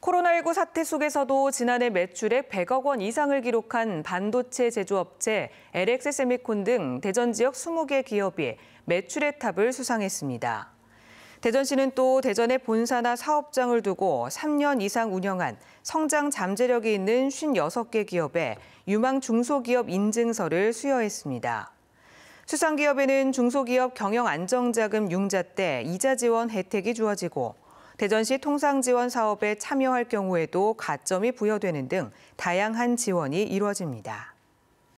코로나19 사태 속에서도 지난해 매출액 100억 원 이상을 기록한 반도체 제조업체 LX세미콘 등 대전 지역 20개 기업이 매출의 탑을 수상했습니다. 대전시는 또 대전에 본사나 사업장을 두고 3년 이상 운영한 성장 잠재력이 있는 56개 기업에 유망 중소기업 인증서를 수여했습니다. 수상기업에는 중소기업 경영안정자금 융자 때 이자 지원 혜택이 주어지고 대전시 통상지원 사업에 참여할 경우에도 가점이 부여되는 등 다양한 지원이 이루어집니다.